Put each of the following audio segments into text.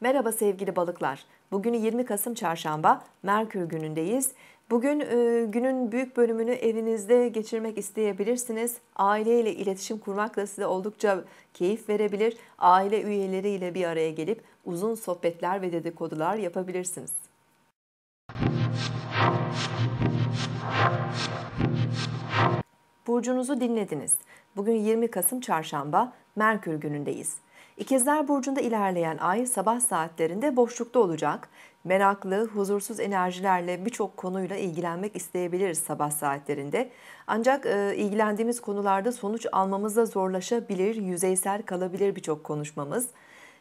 Merhaba sevgili balıklar. Bugün 20 Kasım Çarşamba, Merkür günündeyiz. Bugün e, günün büyük bölümünü evinizde geçirmek isteyebilirsiniz. Aileyle iletişim kurmak da size oldukça keyif verebilir. Aile üyeleriyle bir araya gelip uzun sohbetler ve dedikodular yapabilirsiniz. Burcunuzu dinlediniz. Bugün 20 Kasım Çarşamba, Merkür günündeyiz. İkizler Burcu'nda ilerleyen ay sabah saatlerinde boşlukta olacak. Meraklı, huzursuz enerjilerle birçok konuyla ilgilenmek isteyebiliriz sabah saatlerinde. Ancak e, ilgilendiğimiz konularda sonuç almamızda zorlaşabilir, yüzeysel kalabilir birçok konuşmamız.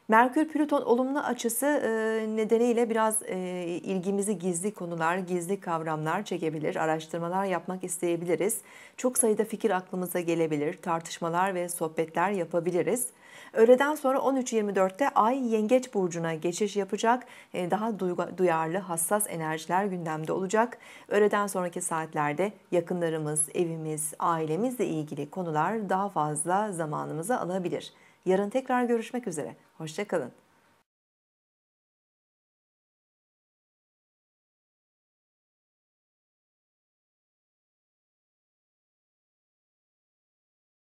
Merkür Plüton olumlu açısı e, nedeniyle biraz e, ilgimizi gizli konular, gizli kavramlar çekebilir, araştırmalar yapmak isteyebiliriz. Çok sayıda fikir aklımıza gelebilir, tartışmalar ve sohbetler yapabiliriz. Öğleden sonra 13.24'te Ay Yengeç Burcu'na geçiş yapacak. E, daha duyarlı, hassas enerjiler gündemde olacak. Öğleden sonraki saatlerde yakınlarımız, evimiz, ailemizle ilgili konular daha fazla zamanımızı alabilir. Yarın tekrar görüşmek üzere. Hoşçakalın.